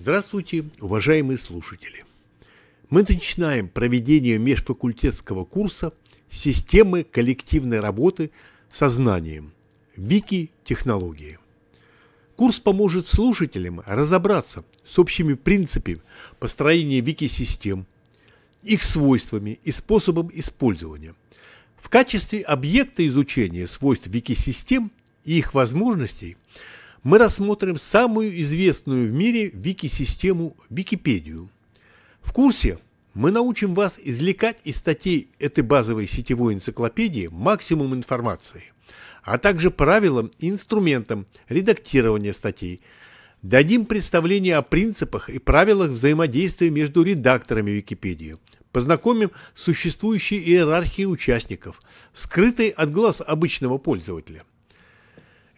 Здравствуйте, уважаемые слушатели! Мы начинаем проведение межфакультетского курса «Системы коллективной работы со знанием. Вики-технологии». Курс поможет слушателям разобраться с общими принципами построения вики-систем, их свойствами и способом использования. В качестве объекта изучения свойств вики-систем и их возможностей – мы рассмотрим самую известную в мире вики-систему Википедию. В курсе мы научим вас извлекать из статей этой базовой сетевой энциклопедии максимум информации, а также правилам и инструментам редактирования статей. Дадим представление о принципах и правилах взаимодействия между редакторами Википедии. Познакомим с существующей иерархией участников, скрытой от глаз обычного пользователя –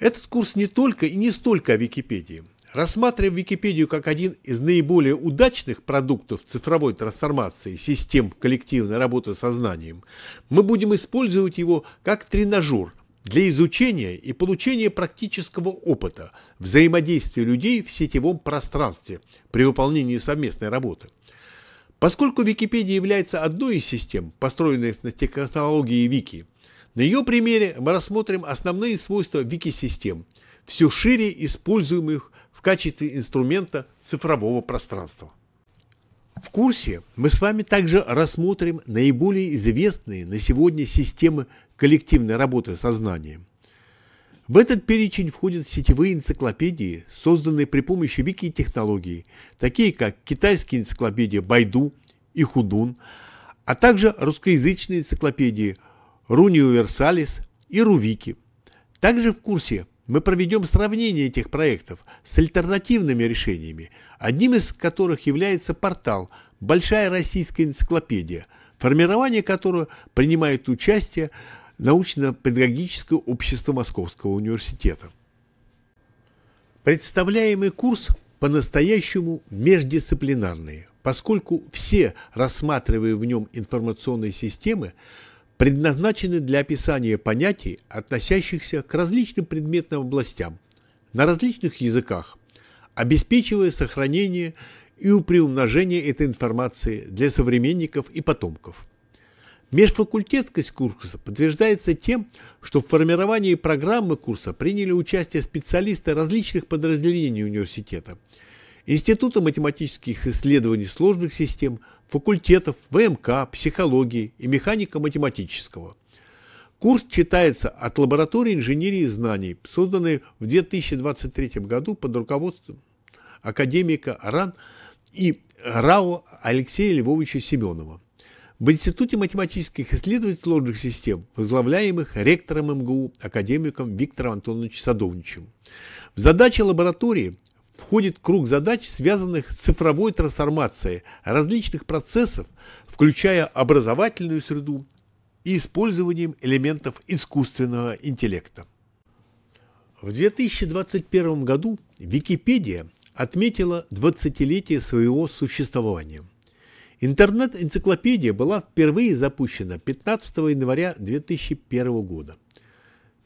этот курс не только и не столько о Википедии. Рассматривая Википедию как один из наиболее удачных продуктов цифровой трансформации систем коллективной работы со знанием, мы будем использовать его как тренажер для изучения и получения практического опыта взаимодействия людей в сетевом пространстве при выполнении совместной работы. Поскольку Википедия является одной из систем, построенных на технологии Вики, на ее примере мы рассмотрим основные свойства вики-систем, все шире используемых в качестве инструмента цифрового пространства. В курсе мы с вами также рассмотрим наиболее известные на сегодня системы коллективной работы со знанием. В этот перечень входят сетевые энциклопедии, созданные при помощи вики-технологий, такие как китайские энциклопедии Байду и Худун, а также русскоязычные энциклопедии – Руниверсалис и Рувики. Также в курсе мы проведем сравнение этих проектов с альтернативными решениями, одним из которых является портал «Большая российская энциклопедия», формирование которого принимает участие научно-педагогическое общество Московского университета. Представляемый курс по-настоящему междисциплинарный, поскольку все рассматриваемые в нем информационные системы предназначены для описания понятий, относящихся к различным предметным областям, на различных языках, обеспечивая сохранение и приумножение этой информации для современников и потомков. Межфакультетскость курса подтверждается тем, что в формировании программы курса приняли участие специалисты различных подразделений университета, Института математических исследований сложных систем, факультетов ВМК, психологии и механико-математического. Курс читается от лаборатории инженерии знаний, созданной в 2023 году под руководством академика РАН и РАО Алексея Львовича Семенова. В Институте математических исследований сложных систем, возглавляемых ректором МГУ, академиком Виктором Антоновичем Садовничем. В задачи лаборатории входит круг задач, связанных с цифровой трансформацией различных процессов, включая образовательную среду и использованием элементов искусственного интеллекта. В 2021 году Википедия отметила 20-летие своего существования. Интернет-энциклопедия была впервые запущена 15 января 2001 года.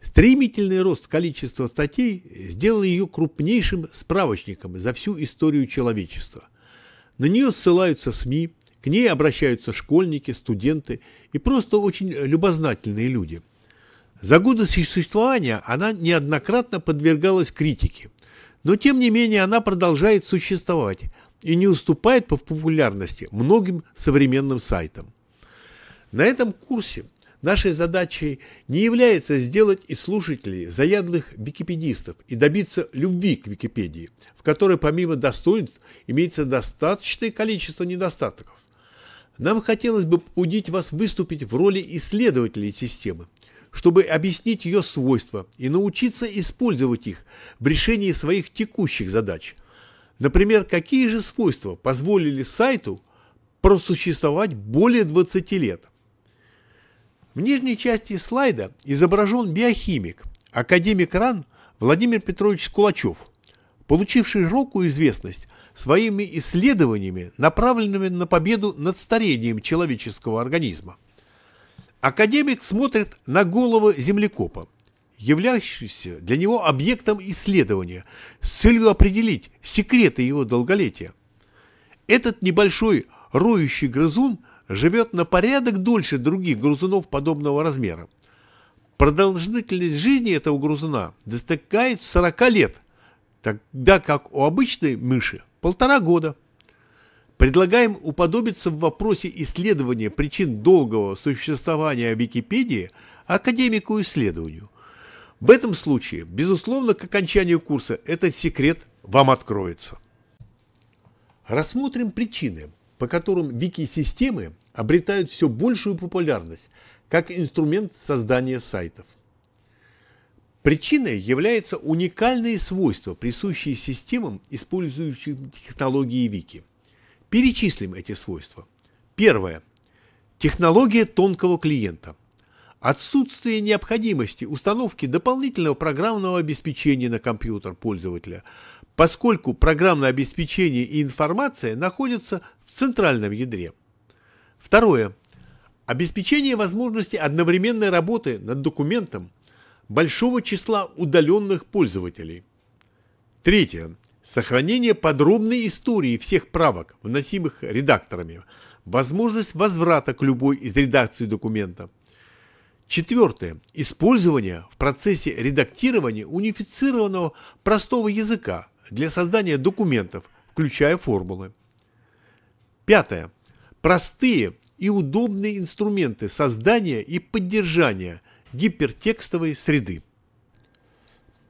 Стремительный рост количества статей сделал ее крупнейшим справочником за всю историю человечества. На нее ссылаются СМИ, к ней обращаются школьники, студенты и просто очень любознательные люди. За годы существования она неоднократно подвергалась критике, но тем не менее она продолжает существовать и не уступает по популярности многим современным сайтам. На этом курсе Нашей задачей не является сделать из слушателей заядлых википедистов и добиться любви к Википедии, в которой помимо достоинств имеется достаточное количество недостатков. Нам хотелось бы побудить вас выступить в роли исследователей системы, чтобы объяснить ее свойства и научиться использовать их в решении своих текущих задач. Например, какие же свойства позволили сайту просуществовать более 20 лет – в нижней части слайда изображен биохимик, академик РАН Владимир Петрович Скулачев, получивший широкую известность своими исследованиями, направленными на победу над старением человеческого организма. Академик смотрит на голову землекопа. являющийся для него объектом исследования с целью определить секреты его долголетия. Этот небольшой роющий грызун живет на порядок дольше других грызунов подобного размера. Продолжительность жизни этого грызуна достигает 40 лет, тогда как у обычной мыши полтора года. Предлагаем уподобиться в вопросе исследования причин долгого существования Википедии академику исследованию. В этом случае, безусловно, к окончанию курса этот секрет вам откроется. Рассмотрим причины, по которым вики-системы обретают все большую популярность как инструмент создания сайтов. Причиной является уникальные свойства, присущие системам, использующим технологии Вики. Перечислим эти свойства. Первое. Технология тонкого клиента. Отсутствие необходимости установки дополнительного программного обеспечения на компьютер пользователя, поскольку программное обеспечение и информация находятся в центральном ядре. Второе. Обеспечение возможности одновременной работы над документом большого числа удаленных пользователей. Третье. Сохранение подробной истории всех правок, вносимых редакторами. Возможность возврата к любой из редакций документа. Четвертое. Использование в процессе редактирования унифицированного простого языка для создания документов, включая формулы. Пятое. Простые и удобные инструменты создания и поддержания гипертекстовой среды.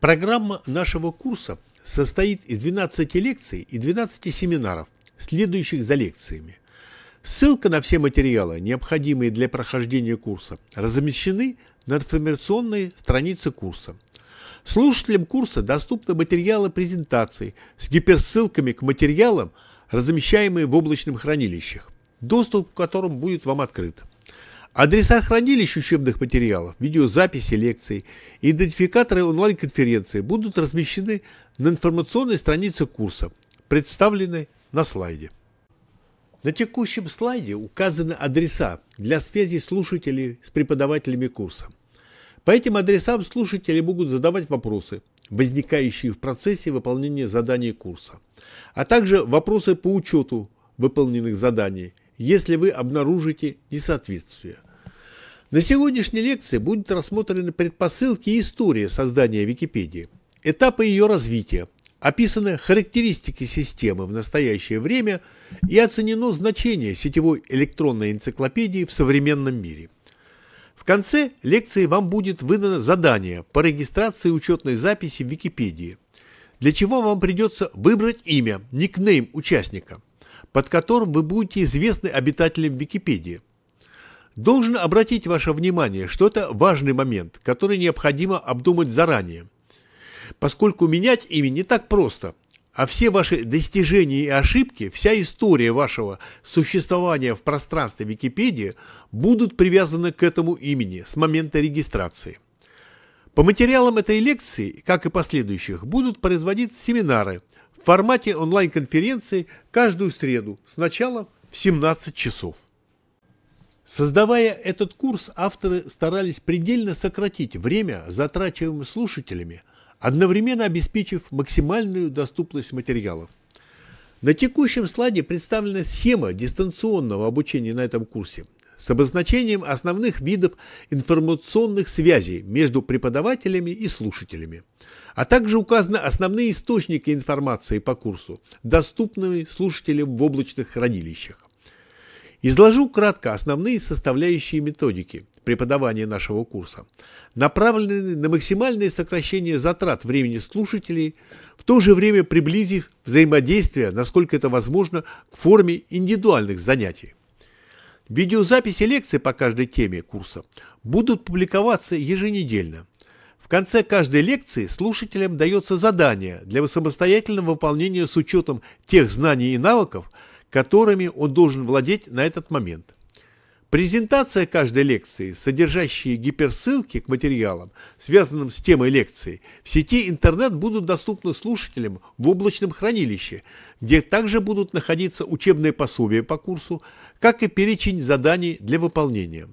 Программа нашего курса состоит из 12 лекций и 12 семинаров, следующих за лекциями. Ссылка на все материалы, необходимые для прохождения курса, размещены на информационной странице курса. Слушателям курса доступны материалы презентаций с гиперссылками к материалам, размещаемые в облачных хранилищах, доступ к которым будет вам открыт. Адреса хранилищ учебных материалов, видеозаписи лекций и идентификаторы онлайн-конференции будут размещены на информационной странице курса, представленной на слайде. На текущем слайде указаны адреса для связи слушателей с преподавателями курса. По этим адресам слушатели могут задавать вопросы, возникающие в процессе выполнения заданий курса, а также вопросы по учету выполненных заданий, если вы обнаружите несоответствие. На сегодняшней лекции будут рассмотрены предпосылки и история создания Википедии, этапы ее развития, описаны характеристики системы в настоящее время и оценено значение сетевой электронной энциклопедии в современном мире. В конце лекции вам будет выдано задание по регистрации учетной записи в Википедии, для чего вам придется выбрать имя, никнейм участника, под которым вы будете известны обитателям Википедии – Должен обратить ваше внимание, что это важный момент, который необходимо обдумать заранее. Поскольку менять имя не так просто, а все ваши достижения и ошибки, вся история вашего существования в пространстве Википедии будут привязаны к этому имени с момента регистрации. По материалам этой лекции, как и последующих, будут производиться семинары в формате онлайн-конференции каждую среду, сначала в 17 часов. Создавая этот курс, авторы старались предельно сократить время, затрачиваемое слушателями, одновременно обеспечив максимальную доступность материалов. На текущем слайде представлена схема дистанционного обучения на этом курсе с обозначением основных видов информационных связей между преподавателями и слушателями, а также указаны основные источники информации по курсу, доступные слушателям в облачных хранилищах. Изложу кратко основные составляющие методики преподавания нашего курса, направленные на максимальное сокращение затрат времени слушателей, в то же время приблизив взаимодействие, насколько это возможно, к форме индивидуальных занятий. Видеозаписи лекций по каждой теме курса будут публиковаться еженедельно. В конце каждой лекции слушателям дается задание для самостоятельного выполнения с учетом тех знаний и навыков, которыми он должен владеть на этот момент. Презентация каждой лекции, содержащие гиперссылки к материалам, связанным с темой лекции, в сети интернет будут доступны слушателям в облачном хранилище, где также будут находиться учебные пособия по курсу, как и перечень заданий для выполнения.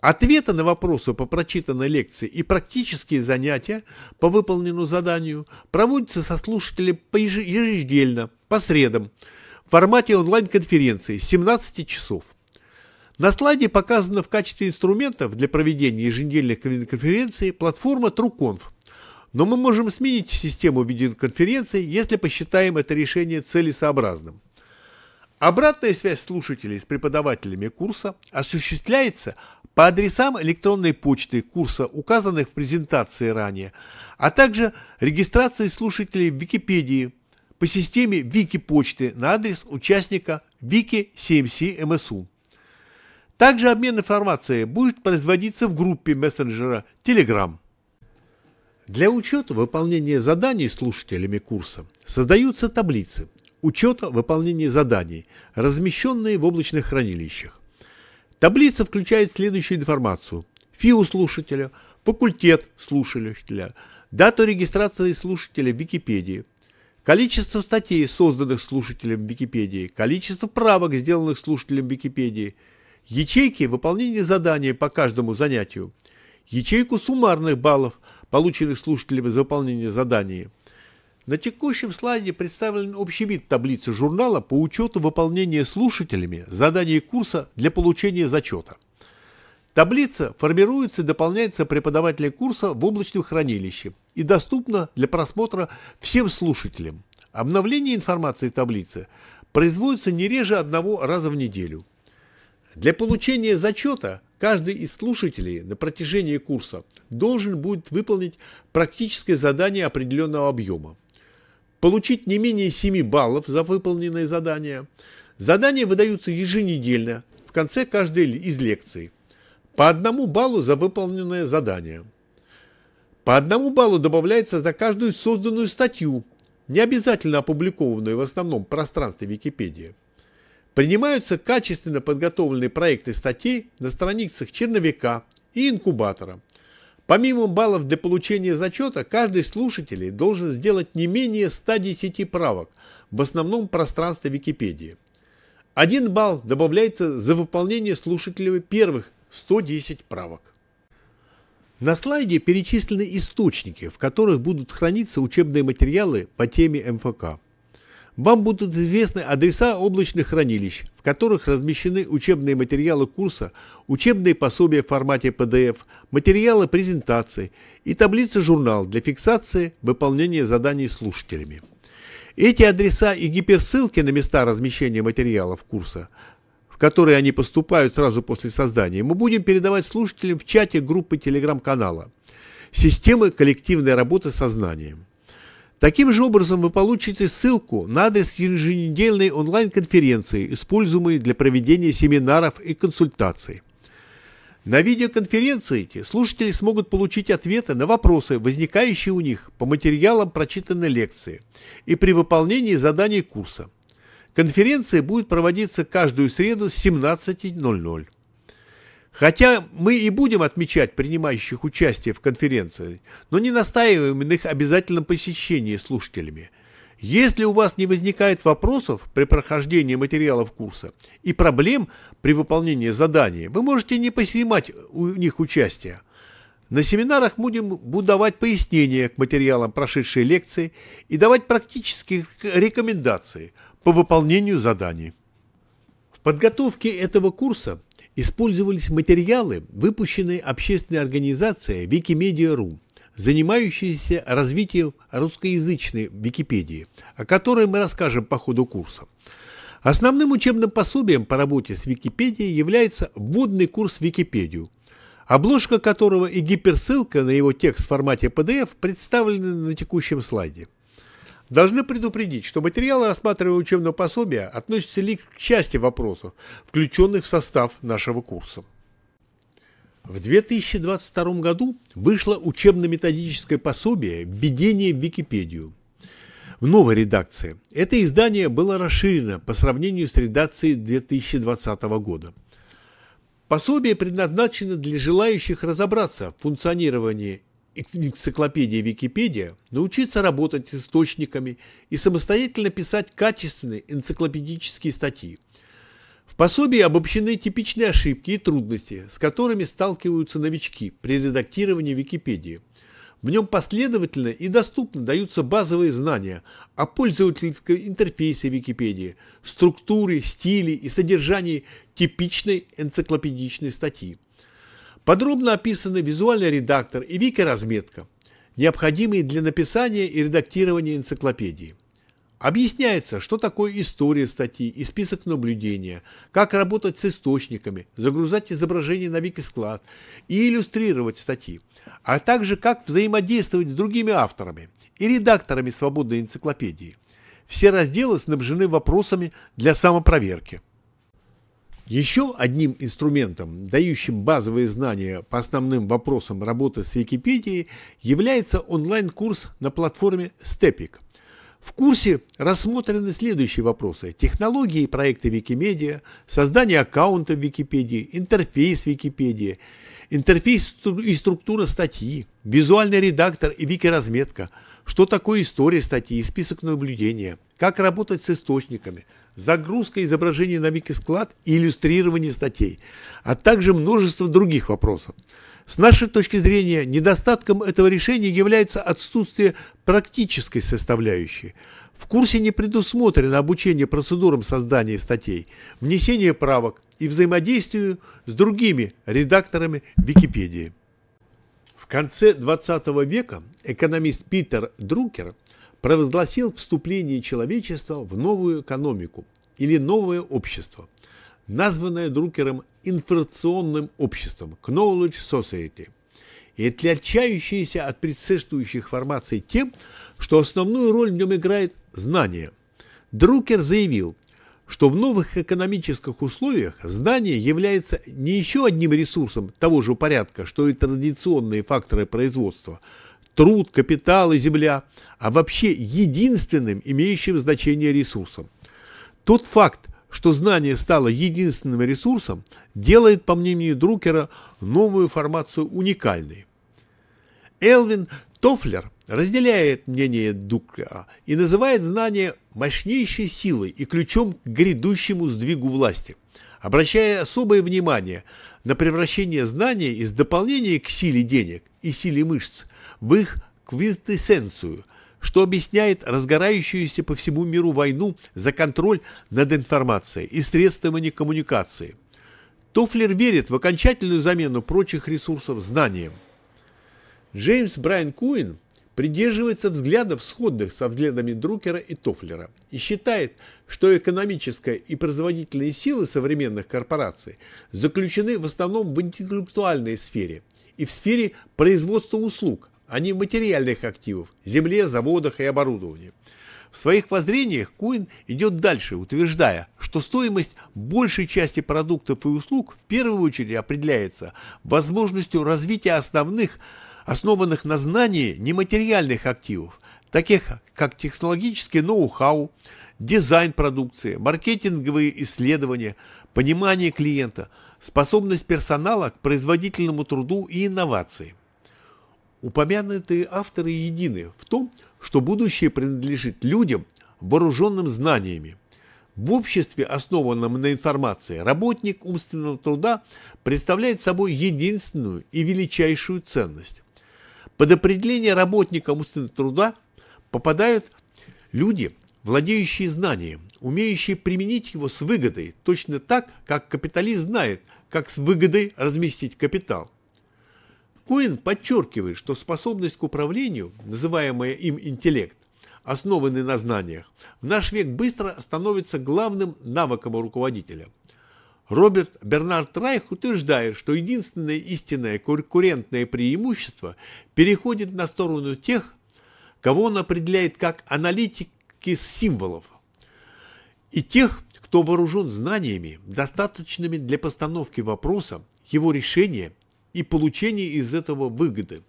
Ответы на вопросы по прочитанной лекции и практические занятия по выполненному заданию проводятся со слушателем ежедневно, по средам, в формате онлайн-конференции с 17 часов. На слайде показана в качестве инструментов для проведения еженедельных конференций платформа TrueConf. Но мы можем сменить систему видеоконференций, если посчитаем это решение целесообразным. Обратная связь слушателей с преподавателями курса осуществляется по адресам электронной почты курса, указанных в презентации ранее, а также регистрации слушателей в Википедии по системе Вики-почты на адрес участника Вики CMC MSU. Также обмен информацией будет производиться в группе мессенджера Telegram. Для учета выполнения заданий слушателями курса создаются таблицы учета выполнения заданий, размещенные в облачных хранилищах. Таблица включает следующую информацию. ФИУ слушателя, факультет слушателя, дату регистрации слушателя в Википедии, количество статей, созданных слушателем Википедии, количество правок, сделанных слушателем Википедии, ячейки выполнения задания по каждому занятию, ячейку суммарных баллов, полученных слушателями за выполнение задания – на текущем слайде представлен общий вид таблицы журнала по учету выполнения слушателями заданий курса для получения зачета. Таблица формируется и дополняется преподавателем курса в облачном хранилище и доступна для просмотра всем слушателям. Обновление информации в таблице производится не реже одного раза в неделю. Для получения зачета каждый из слушателей на протяжении курса должен будет выполнить практическое задание определенного объема получить не менее 7 баллов за выполненное задание. Задания выдаются еженедельно в конце каждой из лекций. По одному баллу за выполненное задание. По одному баллу добавляется за каждую созданную статью, не обязательно опубликованную в основном пространстве Википедии. Принимаются качественно подготовленные проекты статей на страницах черновика и инкубатора – Помимо баллов для получения зачета, каждый слушатель должен сделать не менее 110 правок в основном пространстве Википедии. Один балл добавляется за выполнение слушателями первых 110 правок. На слайде перечислены источники, в которых будут храниться учебные материалы по теме МФК. Вам будут известны адреса облачных хранилищ, в которых размещены учебные материалы курса, учебные пособия в формате PDF, материалы презентации и таблица-журнал для фиксации выполнения заданий слушателями. Эти адреса и гиперссылки на места размещения материалов курса, в которые они поступают сразу после создания, мы будем передавать слушателям в чате группы телеграм-канала «Системы коллективной работы со знанием». Таким же образом вы получите ссылку на адрес еженедельной онлайн-конференции, используемой для проведения семинаров и консультаций. На видеоконференции слушатели смогут получить ответы на вопросы, возникающие у них по материалам прочитанной лекции и при выполнении заданий курса. Конференция будет проводиться каждую среду с 17.00. Хотя мы и будем отмечать принимающих участие в конференции, но не настаиваем на их обязательном посещении слушателями. Если у вас не возникает вопросов при прохождении материалов курса и проблем при выполнении задания, вы можете не принимать у них участие. На семинарах будем давать пояснения к материалам прошедшей лекции и давать практические рекомендации по выполнению заданий. В подготовке этого курса использовались материалы, выпущенные общественной организацией Wikimedia.ru, занимающейся развитием русскоязычной Википедии, о которой мы расскажем по ходу курса. Основным учебным пособием по работе с Википедией является вводный курс Википедию, обложка которого и гиперссылка на его текст в формате PDF представлены на текущем слайде – должны предупредить, что материалы рассматриваемого учебного пособия относятся лишь к части вопросов, включенных в состав нашего курса. В 2022 году вышло учебно-методическое пособие «Введение в Википедию». В новой редакции. Это издание было расширено по сравнению с редакцией 2020 года. Пособие предназначено для желающих разобраться в функционировании энциклопедия Википедия научиться работать с источниками и самостоятельно писать качественные энциклопедические статьи. В пособии обобщены типичные ошибки и трудности, с которыми сталкиваются новички при редактировании Википедии. В нем последовательно и доступно даются базовые знания о пользовательском интерфейсе Википедии, структуре, стиле и содержании типичной энциклопедичной статьи. Подробно описаны визуальный редактор и вики-разметка, необходимые для написания и редактирования энциклопедии. Объясняется, что такое история статьи и список наблюдения, как работать с источниками, загружать изображения на Викисклад и иллюстрировать статьи, а также как взаимодействовать с другими авторами и редакторами свободной энциклопедии. Все разделы снабжены вопросами для самопроверки. Еще одним инструментом, дающим базовые знания по основным вопросам работы с Википедией, является онлайн-курс на платформе Stepik – в курсе рассмотрены следующие вопросы. Технологии и проекты Викимедиа, создание аккаунта в Википедии, интерфейс Википедии, интерфейс и структура статьи, визуальный редактор и вики-разметка, что такое история статьи, список наблюдения, как работать с источниками, загрузка изображений на Викисклад и иллюстрирование статей, а также множество других вопросов. С нашей точки зрения, недостатком этого решения является отсутствие практической составляющей. В курсе не предусмотрено обучение процедурам создания статей, внесение правок и взаимодействию с другими редакторами Википедии. В конце XX века экономист Питер Друкер провозгласил вступление человечества в новую экономику или новое общество – названное Друкером информационным обществом Knowledge Society и отличающееся от предшествующих формаций тем, что основную роль в нем играет знание. Друкер заявил, что в новых экономических условиях знание является не еще одним ресурсом того же порядка, что и традиционные факторы производства – труд, капитал и земля, а вообще единственным имеющим значение ресурсом. Тот факт, что знание стало единственным ресурсом, делает, по мнению Друкера, новую формацию уникальной. Элвин Тофлер разделяет мнение Друкера и называет знание мощнейшей силой и ключом к грядущему сдвигу власти, обращая особое внимание на превращение знания из дополнения к силе денег и силе мышц в их квинтэссенцию – что объясняет разгорающуюся по всему миру войну за контроль над информацией и средствами коммуникации. Тофлер верит в окончательную замену прочих ресурсов знанием. Джеймс Брайан Куин придерживается взглядов, сходных со взглядами Друкера и Тофлера, и считает, что экономическая и производительные силы современных корпораций заключены в основном в интеллектуальной сфере и в сфере производства услуг, а не материальных активов, земле, заводах и оборудовании. В своих воззрениях Куин идет дальше, утверждая, что стоимость большей части продуктов и услуг в первую очередь определяется возможностью развития основных, основанных на знании нематериальных активов, таких как технологический ноу-хау, дизайн продукции, маркетинговые исследования, понимание клиента, способность персонала к производительному труду и инновации. Упомянутые авторы едины в том, что будущее принадлежит людям, вооруженным знаниями. В обществе, основанном на информации, работник умственного труда представляет собой единственную и величайшую ценность. Под определение работника умственного труда попадают люди, владеющие знанием, умеющие применить его с выгодой, точно так, как капиталист знает, как с выгодой разместить капитал. Куин подчеркивает, что способность к управлению, называемая им интеллект, основанный на знаниях, в наш век быстро становится главным навыком руководителя. Роберт Бернард Райх утверждает, что единственное истинное конкурентное преимущество переходит на сторону тех, кого он определяет как аналитики символов, и тех, кто вооружен знаниями, достаточными для постановки вопроса, его решения и получения из этого выгоды.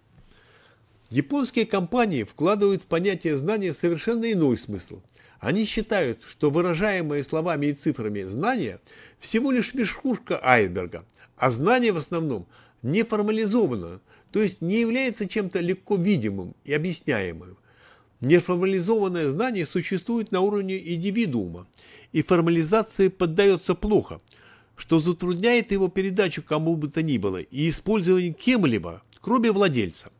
Японские компании вкладывают в понятие знания совершенно иной смысл. Они считают, что выражаемые словами и цифрами знания всего лишь верхушка айсберга, а знание в основном не формализовано, то есть не является чем-то легко видимым и объясняемым. Неформализованное знание существует на уровне индивидуума, и формализации поддается плохо – что затрудняет его передачу кому бы то ни было и использование кем-либо, кроме владельца.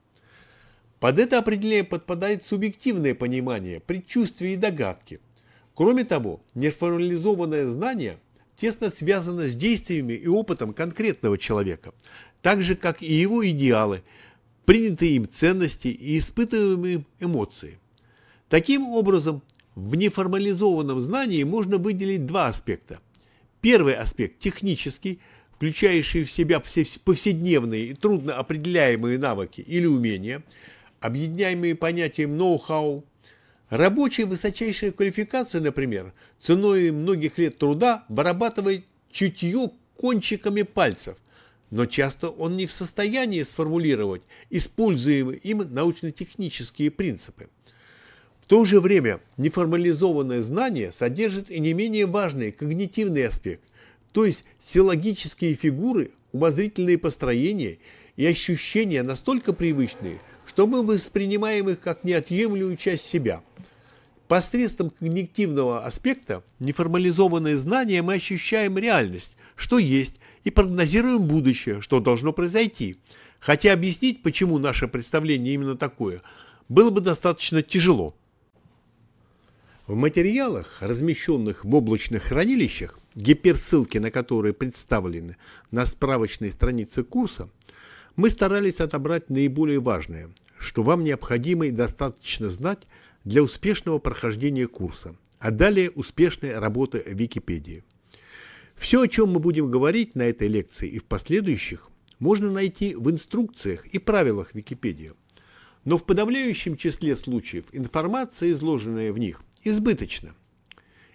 Под это определение подпадает субъективное понимание, предчувствие и догадки. Кроме того, неформализованное знание тесно связано с действиями и опытом конкретного человека, так же, как и его идеалы, принятые им ценности и испытываемые эмоции. Таким образом, в неформализованном знании можно выделить два аспекта. Первый аспект – технический, включающий в себя повседневные и трудно определяемые навыки или умения, объединяемые понятием ноу-хау. Рабочая высочайшая квалификация, например, ценой многих лет труда вырабатывает чутье кончиками пальцев, но часто он не в состоянии сформулировать используемые им научно-технические принципы то же время неформализованное знание содержит и не менее важный когнитивный аспект, то есть силлогические фигуры, умозрительные построения и ощущения настолько привычные, что мы воспринимаем их как неотъемлемую часть себя. Посредством когнитивного аспекта неформализованное знание мы ощущаем реальность, что есть, и прогнозируем будущее, что должно произойти. Хотя объяснить, почему наше представление именно такое, было бы достаточно тяжело. В материалах, размещенных в облачных хранилищах, гиперссылки на которые представлены на справочной странице курса, мы старались отобрать наиболее важное, что вам необходимо и достаточно знать для успешного прохождения курса, а далее успешной работы в Википедии. Все, о чем мы будем говорить на этой лекции и в последующих, можно найти в инструкциях и правилах Википедии. Но в подавляющем числе случаев информация, изложенная в них, избыточна.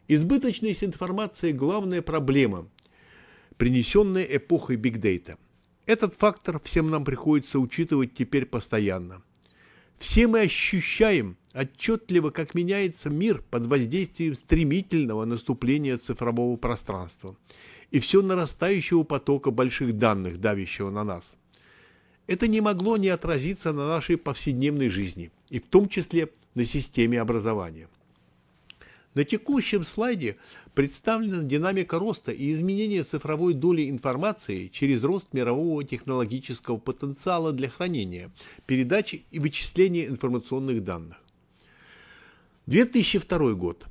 Избыточность информации – главная проблема, принесенная эпохой бигдейта. Этот фактор всем нам приходится учитывать теперь постоянно. Все мы ощущаем отчетливо, как меняется мир под воздействием стремительного наступления цифрового пространства и все нарастающего потока больших данных, давящего на нас. Это не могло не отразиться на нашей повседневной жизни, и в том числе на системе образования. На текущем слайде представлена динамика роста и изменения цифровой доли информации через рост мирового технологического потенциала для хранения, передачи и вычисления информационных данных. 2002 год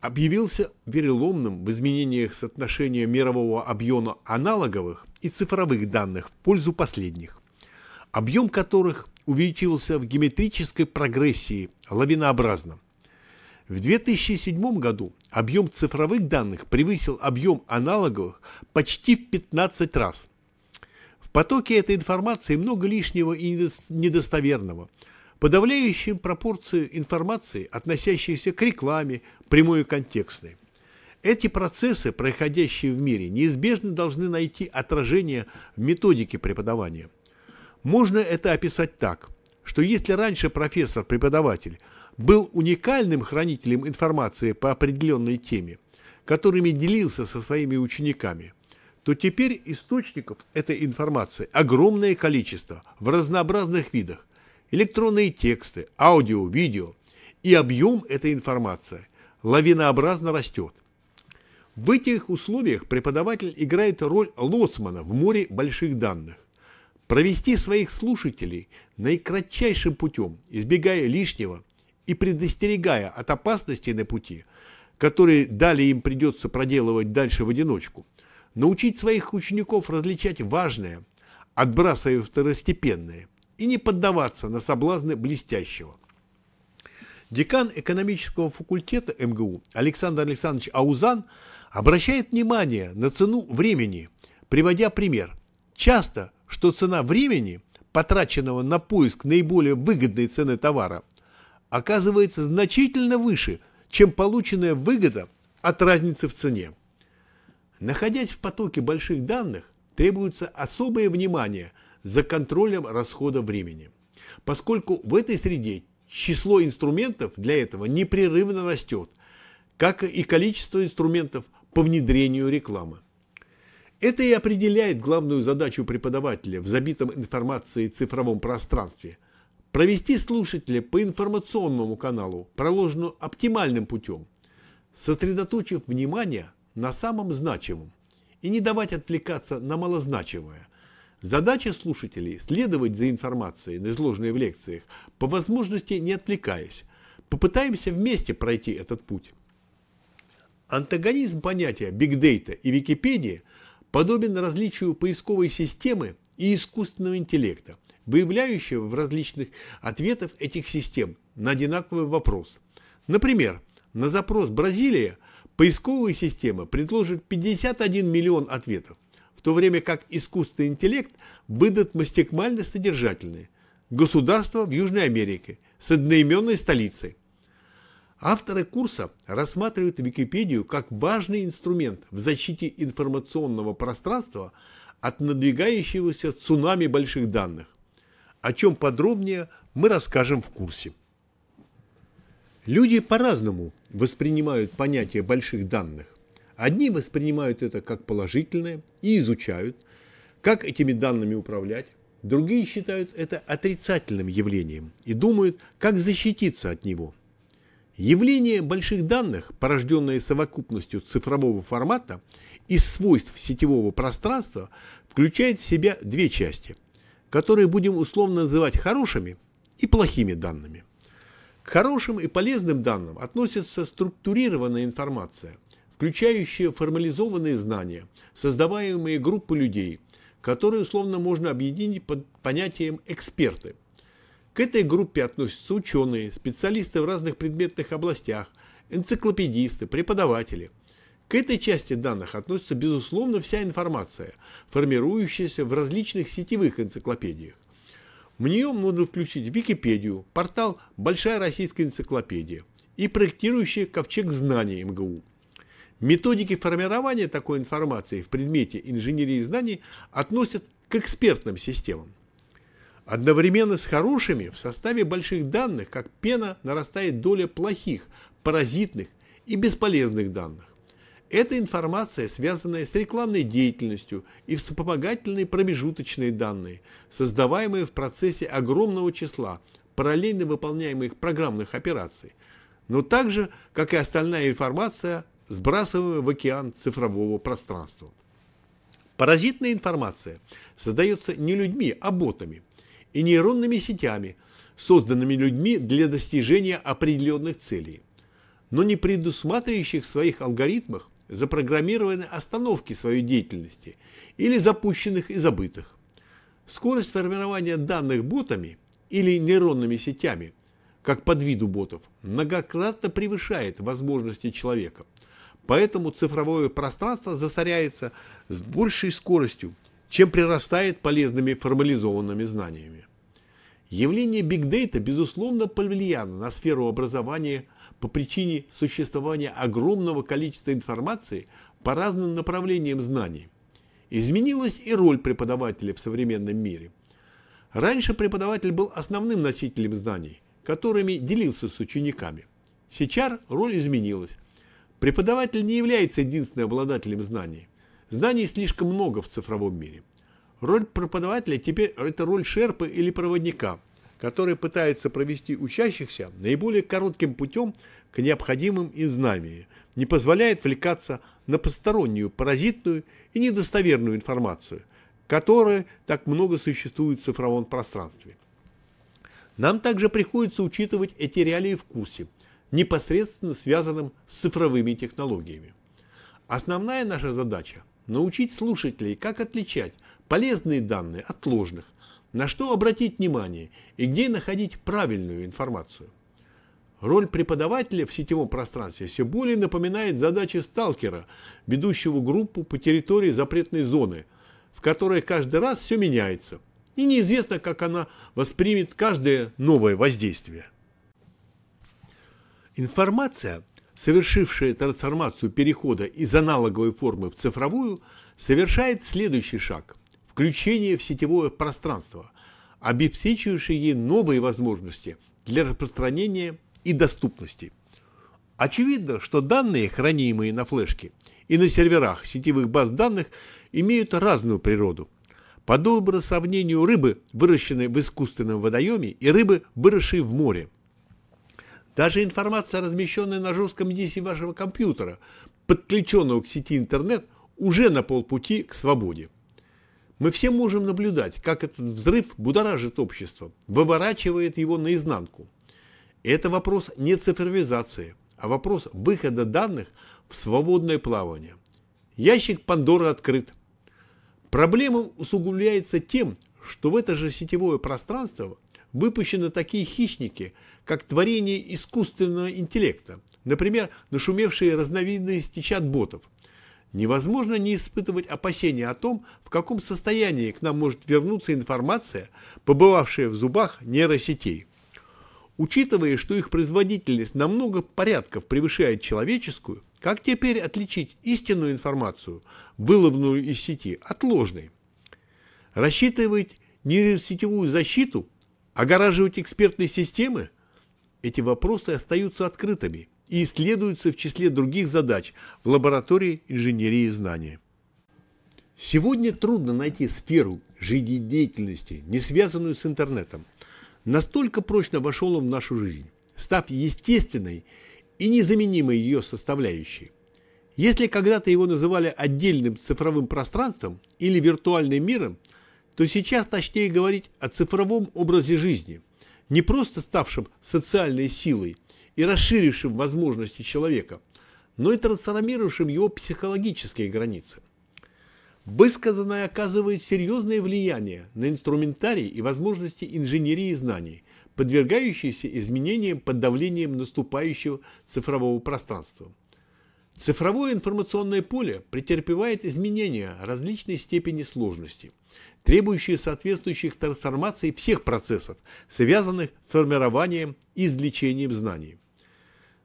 объявился переломным в изменениях соотношения мирового объема аналоговых и цифровых данных в пользу последних, объем которых увеличивался в геометрической прогрессии лавинообразно – в 2007 году объем цифровых данных превысил объем аналоговых почти в 15 раз. В потоке этой информации много лишнего и недостоверного. Подавляющие пропорции информации, относящиеся к рекламе, прямой и контекстной. Эти процессы, происходящие в мире, неизбежно должны найти отражение в методике преподавания. Можно это описать так, что если раньше профессор-преподаватель был уникальным хранителем информации по определенной теме, которыми делился со своими учениками, то теперь источников этой информации огромное количество в разнообразных видах. Электронные тексты, аудио, видео. И объем этой информации лавинообразно растет. В этих условиях преподаватель играет роль лоцмана в море больших данных. Провести своих слушателей наикратчайшим путем, избегая лишнего и предостерегая от опасностей на пути, которые далее им придется проделывать дальше в одиночку, научить своих учеников различать важное, отбрасывая второстепенное, и не поддаваться на соблазны блестящего. Декан экономического факультета МГУ Александр Александрович Аузан обращает внимание на цену времени, приводя пример. Часто, что цена времени, потраченного на поиск наиболее выгодной цены товара, оказывается значительно выше, чем полученная выгода от разницы в цене. Находясь в потоке больших данных, требуется особое внимание за контролем расхода времени, поскольку в этой среде число инструментов для этого непрерывно растет, как и количество инструментов по внедрению рекламы. Это и определяет главную задачу преподавателя в забитом информацией цифровом пространстве – провести слушателя по информационному каналу, проложенному оптимальным путем, сосредоточив внимание на самом значимом и не давать отвлекаться на малозначимое. Задача слушателей – следовать за информацией, изложенной в лекциях, по возможности не отвлекаясь. Попытаемся вместе пройти этот путь. Антагонизм понятия Data и Википедии подобен различию поисковой системы и искусственного интеллекта, выявляющего в различных ответах этих систем на одинаковый вопрос. Например, на запрос «Бразилия» поисковая система предложит 51 миллион ответов, в то время как искусственный интеллект выдаст максимально содержательные государство в Южной Америке с одноименной столицей. Авторы курса рассматривают Википедию как важный инструмент в защите информационного пространства от надвигающегося цунами больших данных, о чем подробнее мы расскажем в курсе. Люди по-разному воспринимают понятие больших данных. Одни воспринимают это как положительное и изучают, как этими данными управлять. Другие считают это отрицательным явлением и думают, как защититься от него. Явление больших данных, порожденное совокупностью цифрового формата и свойств сетевого пространства, включает в себя две части, которые будем условно называть хорошими и плохими данными. К хорошим и полезным данным относится структурированная информация, включающая формализованные знания, создаваемые группой людей, которые условно можно объединить под понятием «эксперты». К этой группе относятся ученые, специалисты в разных предметных областях, энциклопедисты, преподаватели. К этой части данных относится, безусловно, вся информация, формирующаяся в различных сетевых энциклопедиях. В нее можно включить Википедию, портал «Большая российская энциклопедия» и проектирующий ковчег знаний МГУ. Методики формирования такой информации в предмете инженерии знаний относят к экспертным системам. Одновременно с хорошими в составе больших данных, как пена, нарастает доля плохих, паразитных и бесполезных данных. Эта информация, связанная с рекламной деятельностью и вспомогательные промежуточные данные, создаваемые в процессе огромного числа параллельно выполняемых программных операций, но также, как и остальная информация, сбрасываемая в океан цифрового пространства. Паразитная информация создается не людьми, а ботами и нейронными сетями, созданными людьми для достижения определенных целей, но не предусматривающих в своих алгоритмах запрограммированы остановки своей деятельности или запущенных и забытых. Скорость формирования данных ботами или нейронными сетями, как под виду ботов, многократно превышает возможности человека. Поэтому цифровое пространство засоряется с большей скоростью, чем прирастает полезными формализованными знаниями. Явление Data, безусловно, повлияло на сферу образования по причине существования огромного количества информации по разным направлениям знаний. Изменилась и роль преподавателя в современном мире. Раньше преподаватель был основным носителем знаний, которыми делился с учениками. Сейчас роль изменилась. Преподаватель не является единственным обладателем знаний. Знаний слишком много в цифровом мире. Роль преподавателя теперь это роль шерпы или проводника – который пытается провести учащихся наиболее коротким путем к необходимым им знаниям, не позволяет влекаться на постороннюю, паразитную и недостоверную информацию, которая так много существует в цифровом пространстве. Нам также приходится учитывать эти реалии в курсе, непосредственно связанном с цифровыми технологиями. Основная наша задача – научить слушателей, как отличать полезные данные от ложных, на что обратить внимание и где находить правильную информацию. Роль преподавателя в сетевом пространстве все более напоминает задачи сталкера, ведущего группу по территории запретной зоны, в которой каждый раз все меняется, и неизвестно, как она воспримет каждое новое воздействие. Информация, совершившая трансформацию перехода из аналоговой формы в цифровую, совершает следующий шаг – включение в сетевое пространство, обеспечивающее ей новые возможности для распространения и доступности. Очевидно, что данные, хранимые на флешке и на серверах сетевых баз данных, имеют разную природу. Подобно сравнению рыбы, выращенной в искусственном водоеме, и рыбы, выросшей в море. Даже информация, размещенная на жестком дисе вашего компьютера, подключенного к сети интернет, уже на полпути к свободе. Мы все можем наблюдать, как этот взрыв будоражит общество, выворачивает его наизнанку. Это вопрос не цифровизации, а вопрос выхода данных в свободное плавание. Ящик Пандоры открыт. Проблема усугубляется тем, что в это же сетевое пространство выпущены такие хищники, как творение искусственного интеллекта, например, нашумевшие разновидности чат-ботов. Невозможно не испытывать опасения о том, в каком состоянии к нам может вернуться информация, побывавшая в зубах нейросетей. Учитывая, что их производительность на много порядков превышает человеческую, как теперь отличить истинную информацию, выловленную из сети, от ложной? Рассчитывать нейросетевую защиту, огораживать экспертные системы? Эти вопросы остаются открытыми и исследуются в числе других задач в лаборатории инженерии знания. Сегодня трудно найти сферу жизнедеятельности, не связанную с интернетом. Настолько прочно вошел он в нашу жизнь, став естественной и незаменимой ее составляющей. Если когда-то его называли отдельным цифровым пространством или виртуальным миром, то сейчас точнее говорить о цифровом образе жизни, не просто ставшем социальной силой, и расширившим возможности человека, но и трансформировавшим его психологические границы. Высказанное оказывает серьезное влияние на инструментарий и возможности инженерии знаний, подвергающиеся изменениям под давлением наступающего цифрового пространства. Цифровое информационное поле претерпевает изменения различной степени сложности, требующие соответствующих трансформаций всех процессов, связанных с формированием и извлечением знаний.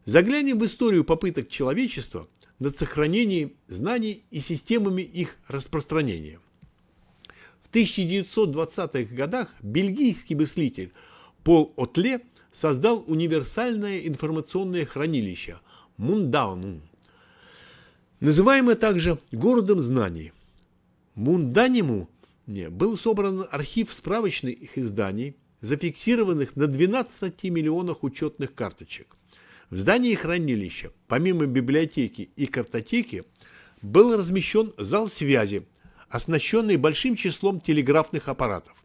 Заглянем в историю попыток человечества над сохранением знаний и системами их распространения. В 1920-х годах бельгийский мыслитель Пол Отле создал универсальное информационное хранилище Мундаунум, называемое также городом знаний. Мунданиму был собран архив справочных изданий, зафиксированных на 12 миллионах учетных карточек. В здании хранилища, помимо библиотеки и картотеки, был размещен зал связи, оснащенный большим числом телеграфных аппаратов.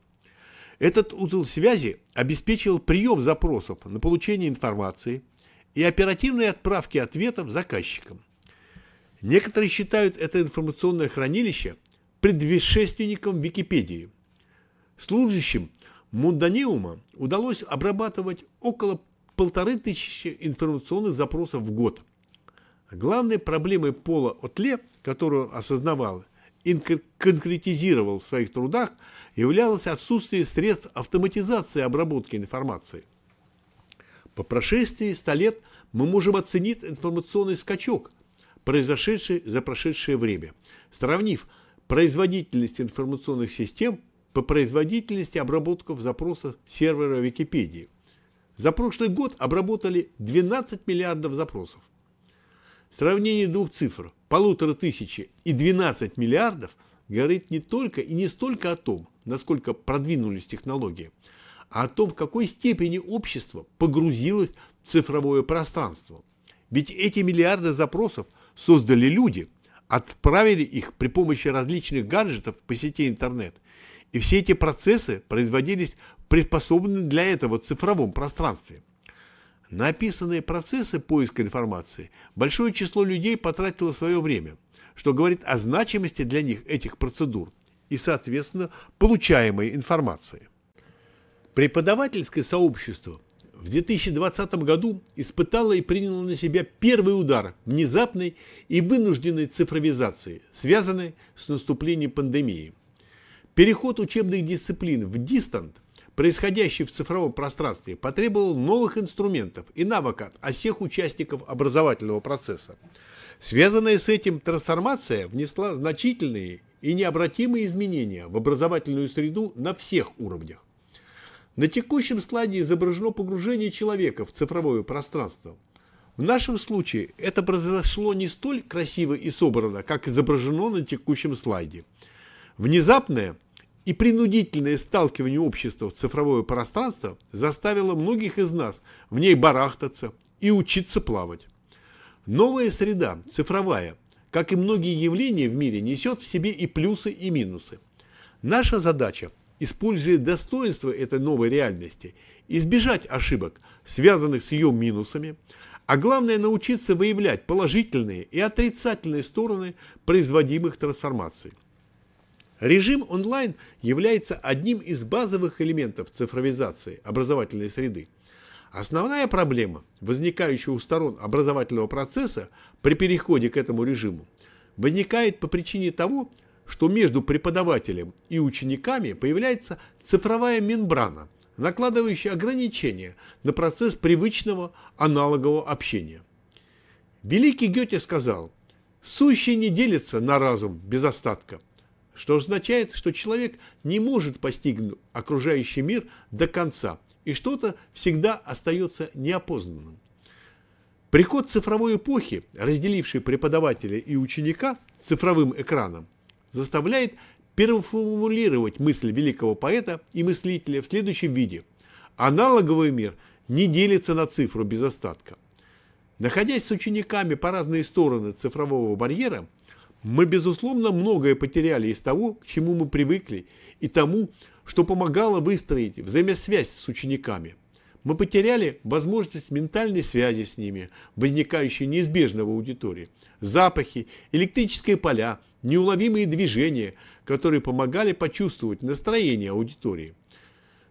Этот узел связи обеспечивал прием запросов на получение информации и оперативные отправки ответов заказчикам. Некоторые считают это информационное хранилище предшественником Википедии. Служащим Мунданиума удалось обрабатывать около полторы тысячи информационных запросов в год. Главной проблемой Пола Отле, которую он осознавал конкретизировал в своих трудах, являлось отсутствие средств автоматизации обработки информации. По прошествии 100 лет мы можем оценить информационный скачок, произошедший за прошедшее время, сравнив производительность информационных систем по производительности обработков запросов сервера Википедии – за прошлый год обработали 12 миллиардов запросов. Сравнение двух цифр, полутора тысячи и 12 миллиардов, говорит не только и не столько о том, насколько продвинулись технологии, а о том, в какой степени общество погрузилось в цифровое пространство. Ведь эти миллиарды запросов создали люди, отправили их при помощи различных гаджетов по сети интернет. И все эти процессы производились приспособлены для этого цифровом пространстве. На описанные процессы поиска информации большое число людей потратило свое время, что говорит о значимости для них этих процедур и, соответственно, получаемой информации. Преподавательское сообщество в 2020 году испытало и приняло на себя первый удар внезапной и вынужденной цифровизации, связанной с наступлением пандемии. Переход учебных дисциплин в дистант происходящий в цифровом пространстве, потребовал новых инструментов и навыков от всех участников образовательного процесса. Связанная с этим трансформация внесла значительные и необратимые изменения в образовательную среду на всех уровнях. На текущем слайде изображено погружение человека в цифровое пространство. В нашем случае это произошло не столь красиво и собрано, как изображено на текущем слайде. Внезапное и принудительное сталкивание общества в цифровое пространство заставило многих из нас в ней барахтаться и учиться плавать. Новая среда, цифровая, как и многие явления в мире, несет в себе и плюсы, и минусы. Наша задача, используя достоинства этой новой реальности, избежать ошибок, связанных с ее минусами, а главное научиться выявлять положительные и отрицательные стороны производимых трансформаций. Режим онлайн является одним из базовых элементов цифровизации образовательной среды. Основная проблема, возникающая у сторон образовательного процесса при переходе к этому режиму, возникает по причине того, что между преподавателем и учениками появляется цифровая мембрана, накладывающая ограничения на процесс привычного аналогового общения. Великий Гёте сказал, «Сущее не делится на разум без остатка», что означает, что человек не может постигнуть окружающий мир до конца, и что-то всегда остается неопознанным. Приход цифровой эпохи, разделившей преподавателя и ученика цифровым экраном, заставляет переформулировать мысль великого поэта и мыслителя в следующем виде. Аналоговый мир не делится на цифру без остатка. Находясь с учениками по разные стороны цифрового барьера, мы, безусловно, многое потеряли из того, к чему мы привыкли, и тому, что помогало выстроить взаимосвязь с учениками. Мы потеряли возможность ментальной связи с ними, возникающей неизбежно в аудитории. Запахи, электрические поля, неуловимые движения, которые помогали почувствовать настроение аудитории.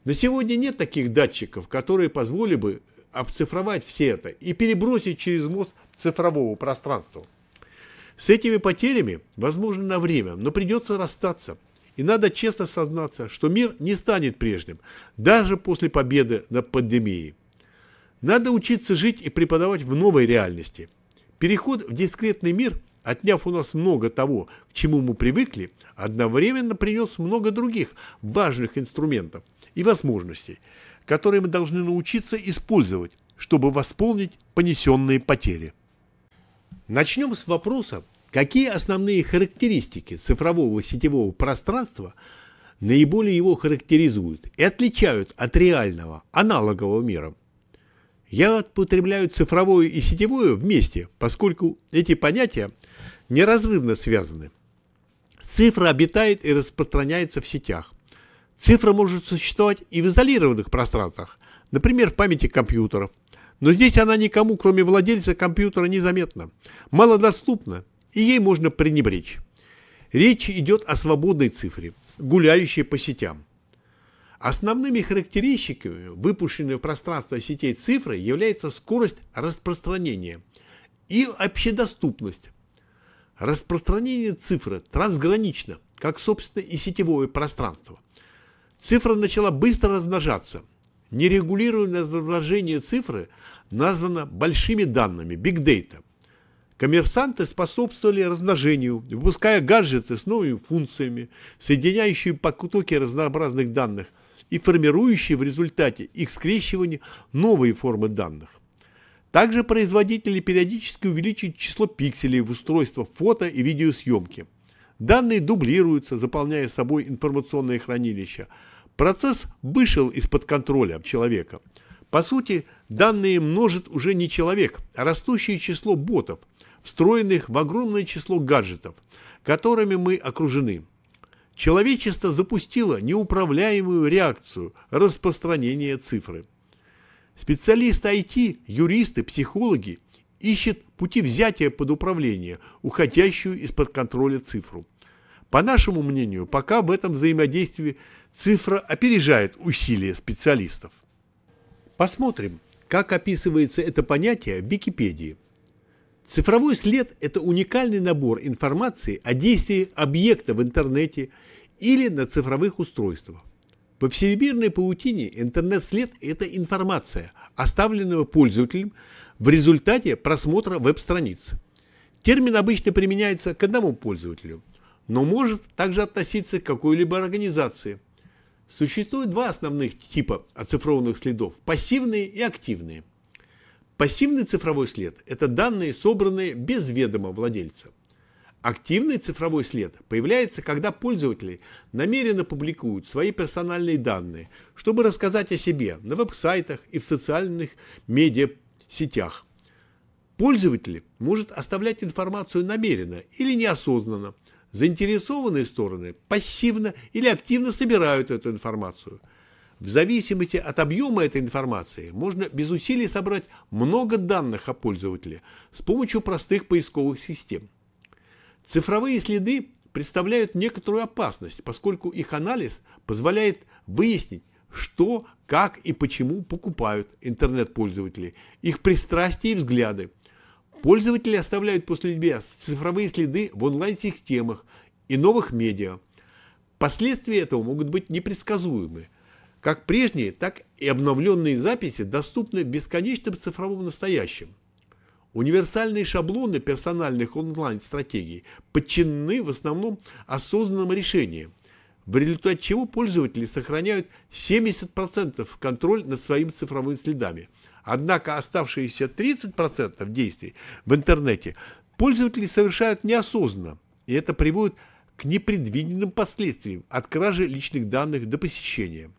На сегодня нет таких датчиков, которые позволили бы обцифровать все это и перебросить через мост цифрового пространства. С этими потерями, возможно, на время, но придется расстаться. И надо честно сознаться, что мир не станет прежним, даже после победы над пандемией. Надо учиться жить и преподавать в новой реальности. Переход в дискретный мир, отняв у нас много того, к чему мы привыкли, одновременно принес много других важных инструментов и возможностей, которые мы должны научиться использовать, чтобы восполнить понесенные потери. Начнем с вопроса, какие основные характеристики цифрового сетевого пространства наиболее его характеризуют и отличают от реального, аналогового мира. Я употребляю цифровое и сетевое вместе, поскольку эти понятия неразрывно связаны. Цифра обитает и распространяется в сетях. Цифра может существовать и в изолированных пространствах, например, в памяти компьютеров, но здесь она никому, кроме владельца компьютера, незаметна, малодоступна, и ей можно пренебречь. Речь идет о свободной цифре, гуляющей по сетям. Основными характеристиками, выпущенной в пространство сетей цифры, является скорость распространения и общедоступность. Распространение цифры трансгранично, как, собственно, и сетевое пространство. Цифра начала быстро размножаться – Нерегулируемое изображение цифры названо большими данными, big data. Коммерсанты способствовали размножению, выпуская гаджеты с новыми функциями, соединяющие потоки разнообразных данных и формирующие в результате их скрещивания новые формы данных. Также производители периодически увеличивают число пикселей в устройствах фото и видеосъемки. Данные дублируются, заполняя собой информационное хранилище – Процесс вышел из-под контроля человека. По сути, данные множит уже не человек, а растущее число ботов, встроенных в огромное число гаджетов, которыми мы окружены. Человечество запустило неуправляемую реакцию распространения цифры. Специалисты IT, юристы, психологи ищут пути взятия под управление, уходящую из-под контроля цифру. По нашему мнению, пока в этом взаимодействии цифра опережает усилия специалистов. Посмотрим, как описывается это понятие в Википедии. Цифровой след – это уникальный набор информации о действии объекта в интернете или на цифровых устройствах. Во всемирной паутине интернет-след – это информация, оставленная пользователем в результате просмотра веб-страниц. Термин обычно применяется к одному пользователю, но может также относиться к какой-либо организации – Существует два основных типа оцифрованных следов – пассивные и активные. Пассивный цифровой след – это данные, собранные без ведома владельца. Активный цифровой след появляется, когда пользователи намеренно публикуют свои персональные данные, чтобы рассказать о себе на веб-сайтах и в социальных медиа-сетях. Пользователь может оставлять информацию намеренно или неосознанно. Заинтересованные стороны пассивно или активно собирают эту информацию. В зависимости от объема этой информации можно без усилий собрать много данных о пользователе с помощью простых поисковых систем. Цифровые следы представляют некоторую опасность, поскольку их анализ позволяет выяснить, что, как и почему покупают интернет-пользователи, их пристрастия и взгляды, Пользователи оставляют после себя цифровые следы в онлайн-системах и новых медиа. Последствия этого могут быть непредсказуемы. Как прежние, так и обновленные записи доступны в бесконечном цифровом настоящем. Универсальные шаблоны персональных онлайн-стратегий подчинены в основном осознанным решениям, в результате чего пользователи сохраняют 70% контроль над своими цифровыми следами – Однако оставшиеся 30% действий в интернете пользователи совершают неосознанно, и это приводит к непредвиденным последствиям от кражи личных данных до посещения.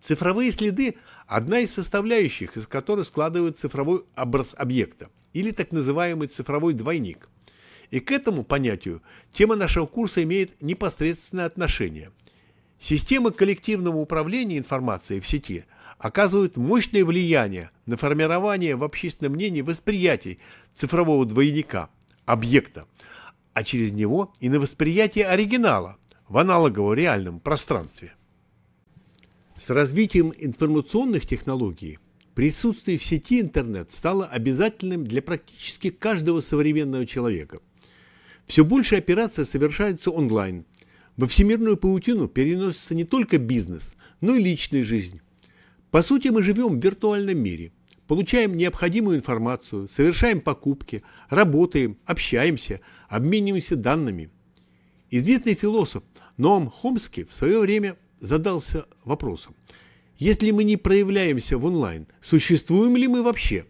Цифровые следы – одна из составляющих, из которой складывают цифровой образ объекта, или так называемый цифровой двойник. И к этому понятию тема нашего курса имеет непосредственное отношение. Система коллективного управления информацией в сети оказывают мощное влияние на формирование в общественном мнении восприятий цифрового двойника, объекта, а через него и на восприятие оригинала в аналоговом реальном пространстве. С развитием информационных технологий присутствие в сети интернет стало обязательным для практически каждого современного человека. Все больше операций совершается онлайн. Во всемирную паутину переносится не только бизнес, но и личная жизнь, по сути, мы живем в виртуальном мире, получаем необходимую информацию, совершаем покупки, работаем, общаемся, обмениваемся данными. Известный философ Ноам Хомский в свое время задался вопросом, если мы не проявляемся в онлайн, существуем ли мы вообще?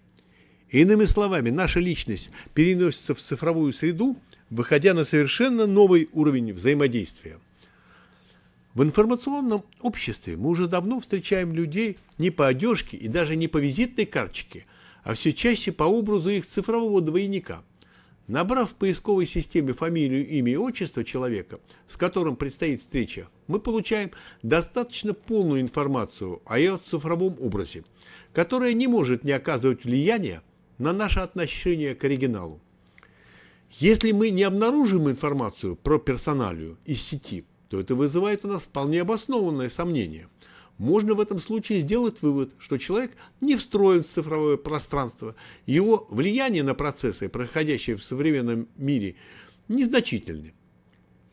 Иными словами, наша личность переносится в цифровую среду, выходя на совершенно новый уровень взаимодействия. В информационном обществе мы уже давно встречаем людей не по одежке и даже не по визитной карточке, а все чаще по образу их цифрового двойника. Набрав в поисковой системе фамилию, имя и отчество человека, с которым предстоит встреча, мы получаем достаточно полную информацию о его цифровом образе, которая не может не оказывать влияния на наше отношение к оригиналу. Если мы не обнаружим информацию про персоналию из сети – то это вызывает у нас вполне обоснованное сомнение. Можно в этом случае сделать вывод, что человек не встроен в цифровое пространство, его влияние на процессы, происходящие в современном мире, незначительны.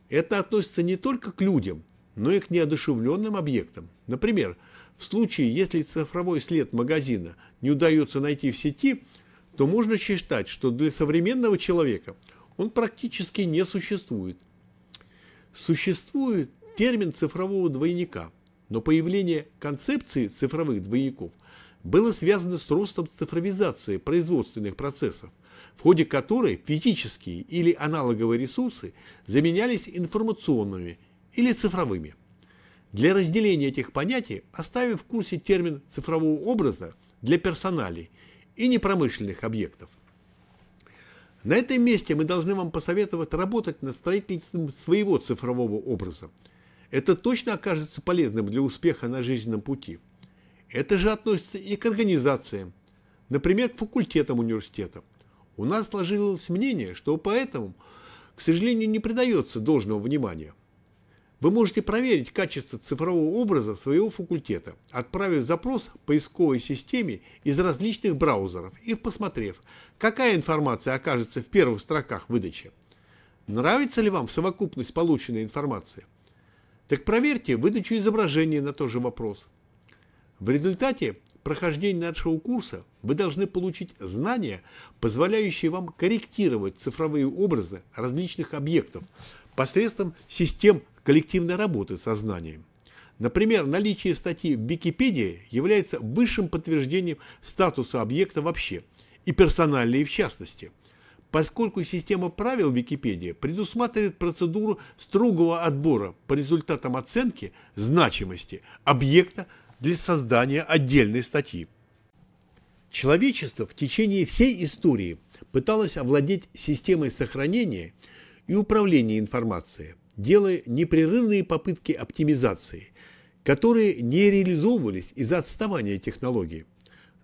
Это относится не только к людям, но и к неодушевленным объектам. Например, в случае, если цифровой след магазина не удается найти в сети, то можно считать, что для современного человека он практически не существует – Существует термин цифрового двойника, но появление концепции цифровых двойников было связано с ростом цифровизации производственных процессов, в ходе которой физические или аналоговые ресурсы заменялись информационными или цифровыми. Для разделения этих понятий оставим в курсе термин цифрового образа для персоналей и непромышленных объектов. На этом месте мы должны вам посоветовать работать над строительством своего цифрового образа. Это точно окажется полезным для успеха на жизненном пути. Это же относится и к организациям, например, к факультетам университета. У нас сложилось мнение, что поэтому, к сожалению, не придается должного внимания. Вы можете проверить качество цифрового образа своего факультета, отправив запрос поисковой системе из различных браузеров и посмотрев, какая информация окажется в первых строках выдачи. Нравится ли вам совокупность полученной информации? Так проверьте выдачу изображения на тот же вопрос. В результате прохождения нашего курса вы должны получить знания, позволяющие вам корректировать цифровые образы различных объектов посредством систем коллективной работы с сознанием. Например, наличие статьи в Википедии является высшим подтверждением статуса объекта вообще и персональной в частности, поскольку система правил Википедии предусматривает процедуру строгого отбора по результатам оценки значимости объекта для создания отдельной статьи. Человечество в течение всей истории пыталось овладеть системой сохранения и управления информацией, делая непрерывные попытки оптимизации, которые не реализовывались из-за отставания технологий.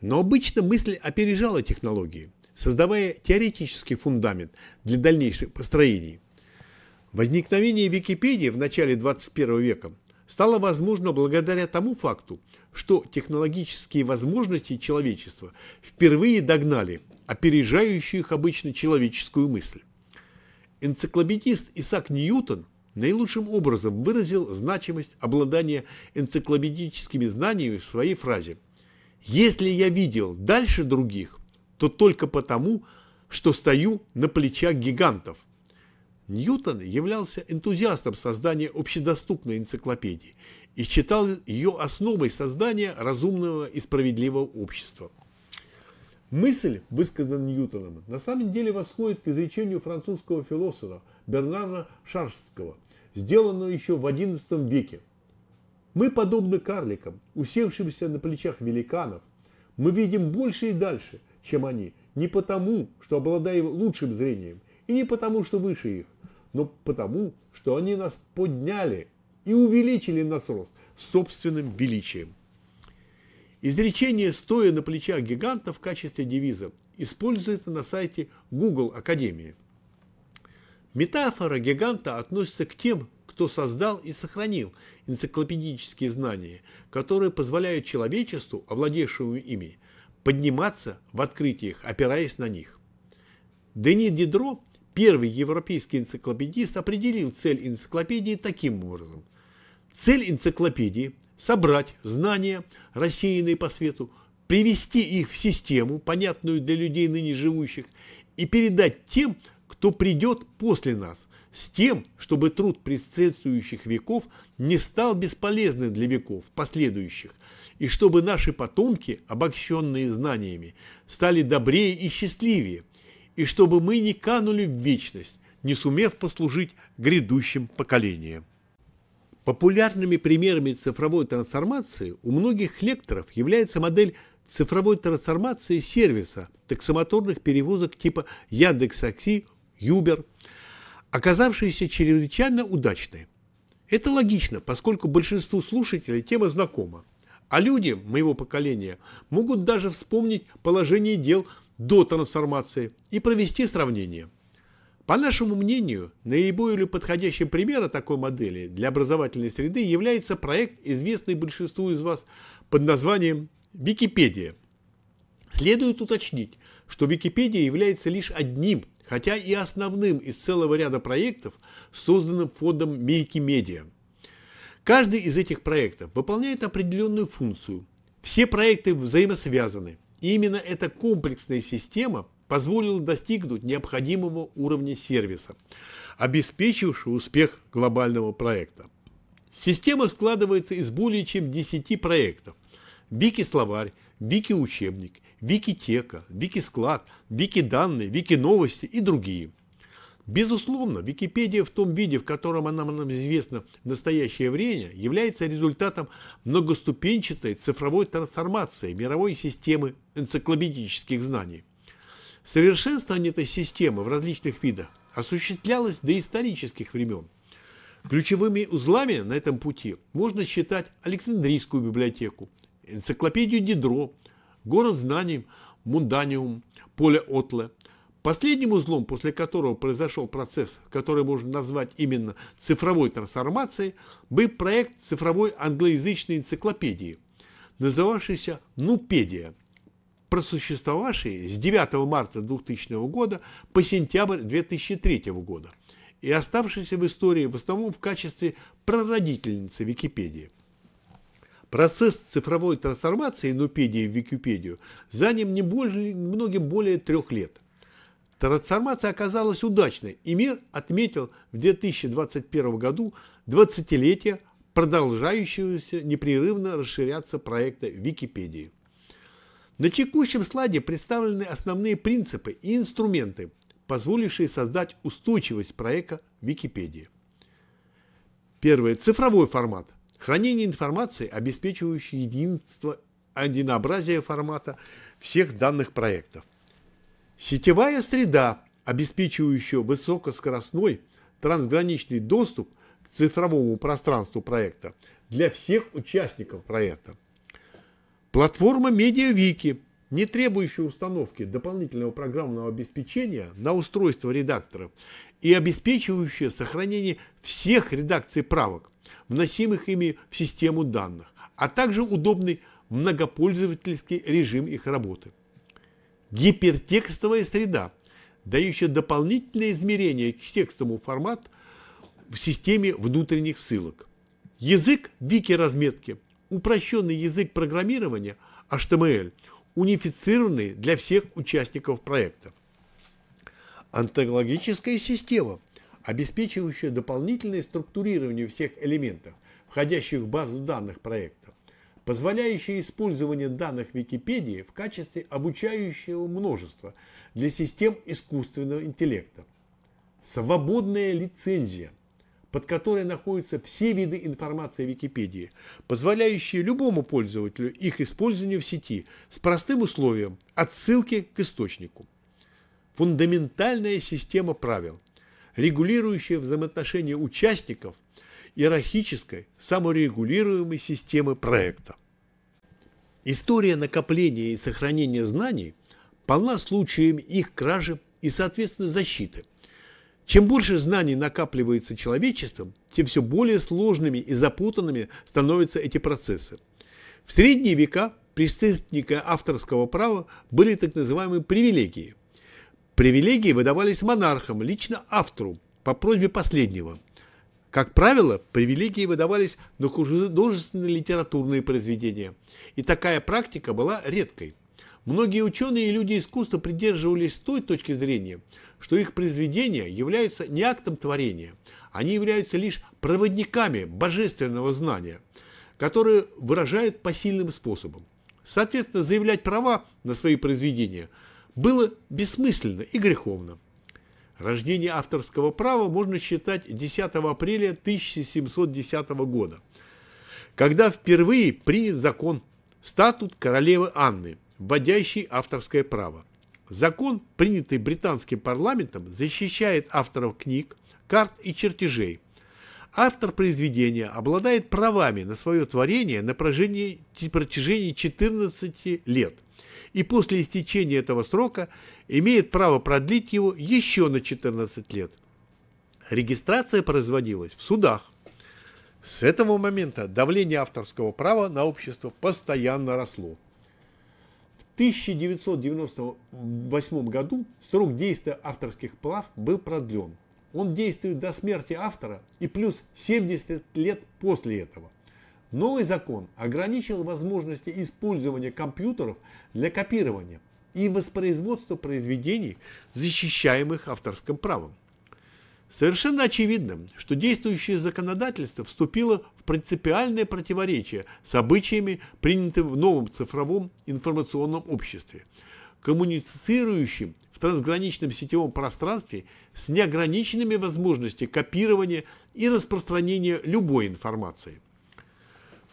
Но обычно мысль опережала технологии, создавая теоретический фундамент для дальнейших построений. Возникновение Википедии в начале 21 века стало возможно благодаря тому факту, что технологические возможности человечества впервые догнали опережающую их обычно человеческую мысль. Энциклопедист Исаак Ньютон наилучшим образом выразил значимость обладания энциклопедическими знаниями в своей фразе «Если я видел дальше других, то только потому, что стою на плечах гигантов». Ньютон являлся энтузиастом создания общедоступной энциклопедии и считал ее основой создания разумного и справедливого общества. Мысль, высказанная Ньютоном, на самом деле восходит к изречению французского философа Бернара Шарского, сделанного еще в XI веке. Мы подобны карликам, усевшимся на плечах великанов. Мы видим больше и дальше, чем они, не потому, что обладаем лучшим зрением, и не потому, что выше их, но потому, что они нас подняли и увеличили нас рост собственным величием. Изречение «стоя на плечах гиганта» в качестве девиза используется на сайте Google Академии. Метафора гиганта относится к тем, кто создал и сохранил энциклопедические знания, которые позволяют человечеству, овладевшему ими, подниматься в открытиях, опираясь на них. Дени Дидро, первый европейский энциклопедист, определил цель энциклопедии таким образом – Цель энциклопедии – собрать знания, рассеянные по свету, привести их в систему, понятную для людей ныне живущих, и передать тем, кто придет после нас, с тем, чтобы труд предшествующих веков не стал бесполезным для веков последующих, и чтобы наши потомки, обогщенные знаниями, стали добрее и счастливее, и чтобы мы не канули в вечность, не сумев послужить грядущим поколениям. Популярными примерами цифровой трансформации у многих лекторов является модель цифровой трансформации сервиса таксомоторных перевозок типа Яндекс.Такси, Uber, оказавшаяся чрезвычайно удачной. Это логично, поскольку большинству слушателей тема знакома. А люди моего поколения могут даже вспомнить положение дел до трансформации и провести сравнение – по нашему мнению, наиболее подходящим примером такой модели для образовательной среды является проект, известный большинству из вас под названием Википедия. Следует уточнить, что Википедия является лишь одним, хотя и основным из целого ряда проектов, созданным фондом Викимедиа. Каждый из этих проектов выполняет определенную функцию. Все проекты взаимосвязаны. И именно эта комплексная система позволило достигнуть необходимого уровня сервиса, обеспечившего успех глобального проекта. Система складывается из более чем 10 проектов. Вики-словарь, Вики-учебник, Вики-тека, Вики-склад, Вики-данные, Вики-новости и другие. Безусловно, Википедия в том виде, в котором она нам известна в настоящее время, является результатом многоступенчатой цифровой трансформации мировой системы энциклопедических знаний. Совершенствование этой системы в различных видах осуществлялось до исторических времен. Ключевыми узлами на этом пути можно считать Александрийскую библиотеку, энциклопедию Дидро, город знаний Мунданиум, поле Отле. Последним узлом, после которого произошел процесс, который можно назвать именно цифровой трансформацией, был проект цифровой англоязычной энциклопедии, называвшийся «Нупедия», просуществовавшие с 9 марта 2000 года по сентябрь 2003 года и оставшиеся в истории в основном в качестве прародительницы Википедии. Процесс цифровой трансформации Нупедии в Википедию занял не более, многим более трех лет. Трансформация оказалась удачной, и мир отметил в 2021 году 20-летие продолжающегося непрерывно расширяться проекта Википедии. На текущем слайде представлены основные принципы и инструменты, позволившие создать устойчивость проекта Википедии. Первое. Цифровой формат. Хранение информации, обеспечивающий единство одинообразия формата всех данных проектов. Сетевая среда, обеспечивающая высокоскоростной трансграничный доступ к цифровому пространству проекта для всех участников проекта. Платформа MediaWiki, не требующая установки дополнительного программного обеспечения на устройство редакторов и обеспечивающая сохранение всех редакций правок, вносимых ими в систему данных, а также удобный многопользовательский режим их работы. Гипертекстовая среда, дающая дополнительное измерение к текстовому формату в системе внутренних ссылок. Язык вики-разметки, упрощенный язык программирования HTML, унифицированный для всех участников проекта. Антологическая система, обеспечивающая дополнительное структурирование всех элементов, входящих в базу данных проекта, позволяющая использование данных Википедии в качестве обучающего множества для систем искусственного интеллекта. Свободная лицензия, под которой находятся все виды информации Википедии, позволяющие любому пользователю их использованию в сети с простым условием отсылки к источнику фундаментальная система правил, регулирующая взаимоотношения участников иерархической саморегулируемой системы проекта. История накопления и сохранения знаний полна случаями их кражи и, соответственно, защиты. Чем больше знаний накапливается человечеством, тем все более сложными и запутанными становятся эти процессы. В средние века преступника авторского права были так называемые привилегии – Привилегии выдавались монархам, лично автору, по просьбе последнего. Как правило, привилегии выдавались на художественные литературные произведения, и такая практика была редкой. Многие ученые и люди искусства придерживались той точки зрения, что их произведения являются не актом творения, они являются лишь проводниками божественного знания, которые выражают посильным способом. Соответственно, заявлять права на свои произведения – было бессмысленно и греховно. Рождение авторского права можно считать 10 апреля 1710 года, когда впервые принят закон «Статут королевы Анны», вводящий авторское право. Закон, принятый британским парламентом, защищает авторов книг, карт и чертежей. Автор произведения обладает правами на свое творение на протяжении 14 лет – и после истечения этого срока имеет право продлить его еще на 14 лет. Регистрация производилась в судах. С этого момента давление авторского права на общество постоянно росло. В 1998 году срок действия авторских прав был продлен. Он действует до смерти автора и плюс 70 лет после этого. Новый закон ограничил возможности использования компьютеров для копирования и воспроизводства произведений, защищаемых авторским правом. Совершенно очевидно, что действующее законодательство вступило в принципиальное противоречие с обычаями, принятыми в новом цифровом информационном обществе, коммуницирующим в трансграничном сетевом пространстве с неограниченными возможностями копирования и распространения любой информации.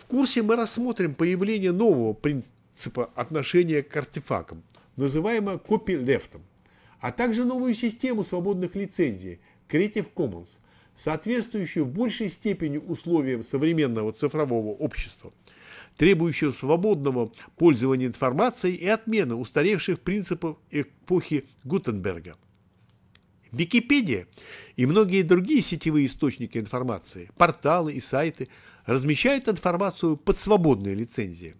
В курсе мы рассмотрим появление нового принципа отношения к артефактам, называемого копилефтом, а также новую систему свободных лицензий Creative Commons, соответствующую в большей степени условиям современного цифрового общества, требующего свободного пользования информацией и отмены устаревших принципов эпохи Гутенберга. Википедия и многие другие сетевые источники информации, порталы и сайты – размещают информацию под свободной лицензией.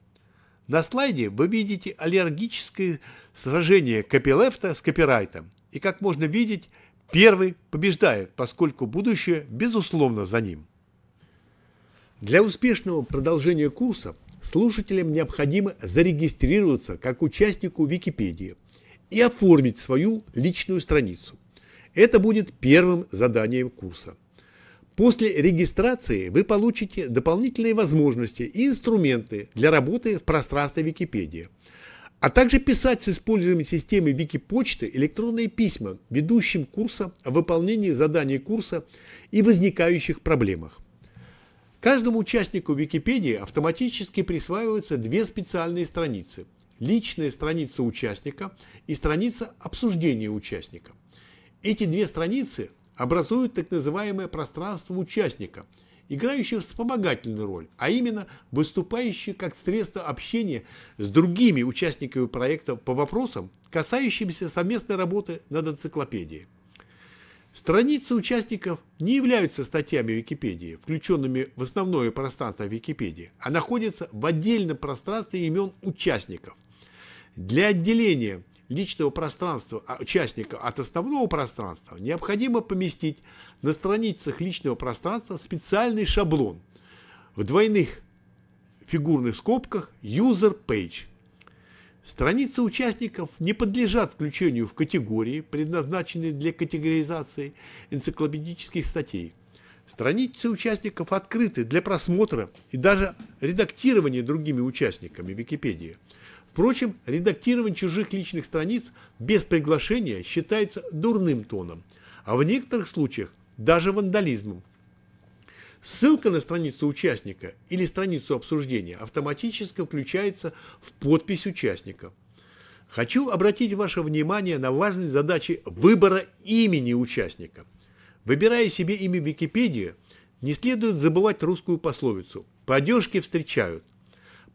На слайде вы видите аллергическое сражение копилефта с копирайтом. И как можно видеть, первый побеждает, поскольку будущее безусловно за ним. Для успешного продолжения курса слушателям необходимо зарегистрироваться как участнику Википедии и оформить свою личную страницу. Это будет первым заданием курса. После регистрации вы получите дополнительные возможности и инструменты для работы в пространстве Википедии, а также писать с использованием системы Википочты электронные письма ведущим курса о выполнении заданий курса и возникающих проблемах. Каждому участнику Википедии автоматически присваиваются две специальные страницы. Личная страница участника и страница обсуждения участника. Эти две страницы образуют так называемое пространство участника, играющее вспомогательную роль, а именно выступающее как средство общения с другими участниками проекта по вопросам, касающимся совместной работы над энциклопедией. Страницы участников не являются статьями Википедии, включенными в основное пространство Википедии, а находятся в отдельном пространстве имен участников. Для отделения личного пространства участника от основного пространства необходимо поместить на страницах личного пространства специальный шаблон в двойных фигурных скобках user page – Страницы участников не подлежат включению в категории, предназначенные для категоризации энциклопедических статей. Страницы участников открыты для просмотра и даже редактирования другими участниками Википедии. Впрочем, редактирование чужих личных страниц без приглашения считается дурным тоном, а в некоторых случаях даже вандализмом. Ссылка на страницу участника или страницу обсуждения автоматически включается в подпись участника. Хочу обратить ваше внимание на важность задачи выбора имени участника. Выбирая себе имя Википедии, не следует забывать русскую пословицу «по одежке встречают»,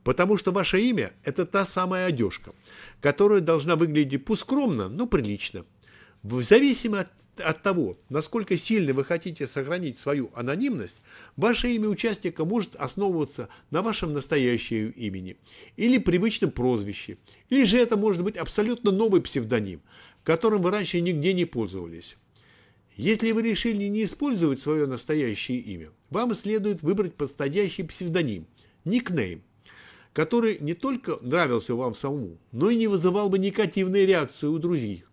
потому что ваше имя – это та самая одежка, которая должна выглядеть пусть но прилично – в зависимости от, от того, насколько сильно вы хотите сохранить свою анонимность, ваше имя участника может основываться на вашем настоящем имени или привычном прозвище, или же это может быть абсолютно новый псевдоним, которым вы раньше нигде не пользовались. Если вы решили не использовать свое настоящее имя, вам следует выбрать подходящий псевдоним, никнейм, который не только нравился вам самому, но и не вызывал бы негативной реакции у друзей,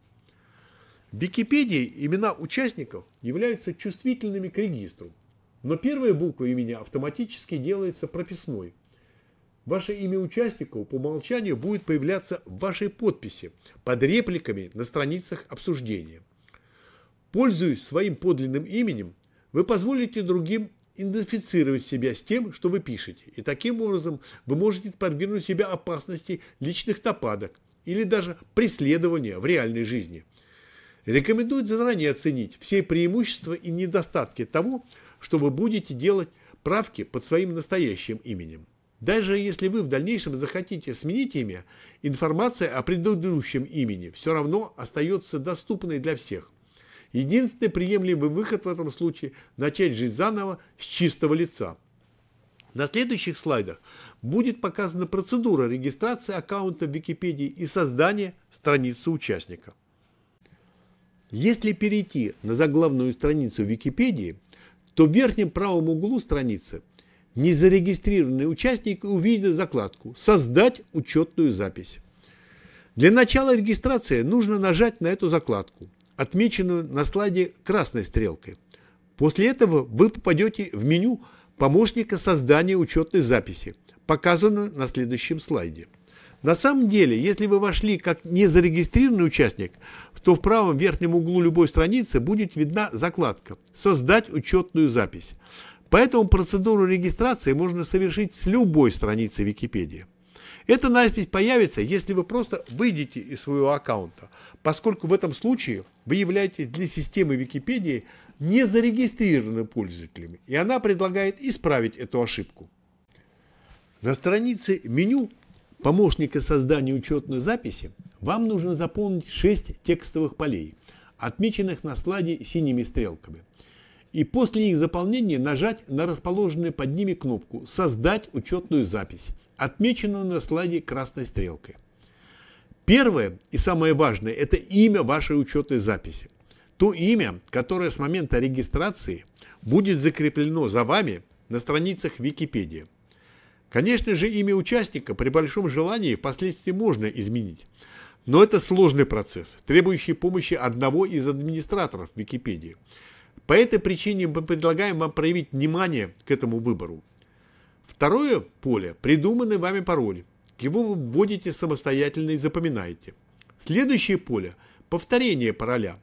в Википедии имена участников являются чувствительными к регистру, но первая буква имени автоматически делается прописной. Ваше имя участника по умолчанию будет появляться в вашей подписи под репликами на страницах обсуждения. Пользуясь своим подлинным именем, вы позволите другим идентифицировать себя с тем, что вы пишете, и таким образом вы можете подвергнуть себя опасности личных нападок или даже преследования в реальной жизни – Рекомендует заранее оценить все преимущества и недостатки того, что вы будете делать правки под своим настоящим именем. Даже если вы в дальнейшем захотите сменить имя, информация о предыдущем имени все равно остается доступной для всех. Единственный приемлемый выход в этом случае – начать жить заново с чистого лица. На следующих слайдах будет показана процедура регистрации аккаунта в Википедии и создания страницы участника. Если перейти на заглавную страницу Википедии, то в верхнем правом углу страницы незарегистрированный участник увидит закладку «Создать учетную запись». Для начала регистрации нужно нажать на эту закладку, отмеченную на слайде красной стрелкой. После этого вы попадете в меню помощника создания учетной записи, показанную на следующем слайде. На самом деле, если вы вошли как незарегистрированный участник, то в правом верхнем углу любой страницы будет видна закладка «Создать учетную запись». Поэтому процедуру регистрации можно совершить с любой страницы Википедии. Эта надпись появится, если вы просто выйдете из своего аккаунта, поскольку в этом случае вы являетесь для системы Википедии незарегистрированным пользователем, и она предлагает исправить эту ошибку. На странице меню помощника создания учетной записи вам нужно заполнить 6 текстовых полей, отмеченных на слайде синими стрелками. И после их заполнения нажать на расположенную под ними кнопку «Создать учетную запись», отмеченную на слайде красной стрелкой. Первое и самое важное – это имя вашей учетной записи. То имя, которое с момента регистрации будет закреплено за вами на страницах Википедии. Конечно же, имя участника при большом желании впоследствии можно изменить. Но это сложный процесс, требующий помощи одного из администраторов Википедии. По этой причине мы предлагаем вам проявить внимание к этому выбору. Второе поле – придуманный вами пароль. Его вы вводите самостоятельно и запоминаете. Следующее поле – повторение пароля.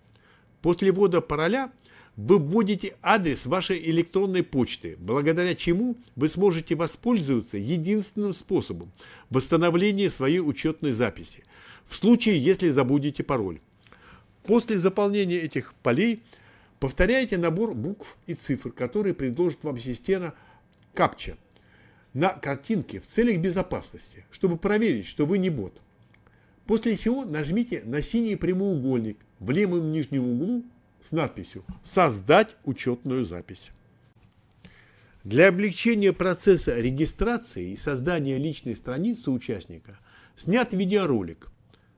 После ввода пароля вы вводите адрес вашей электронной почты, благодаря чему вы сможете воспользоваться единственным способом восстановления своей учетной записи, в случае, если забудете пароль. После заполнения этих полей повторяйте набор букв и цифр, которые предложит вам система капча на картинке в целях безопасности, чтобы проверить, что вы не бот. После чего нажмите на синий прямоугольник в левом нижнем углу с надписью «Создать учетную запись». Для облегчения процесса регистрации и создания личной страницы участника снят видеоролик,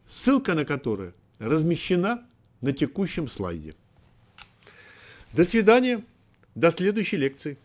ссылка на который размещена на текущем слайде. До свидания, до следующей лекции.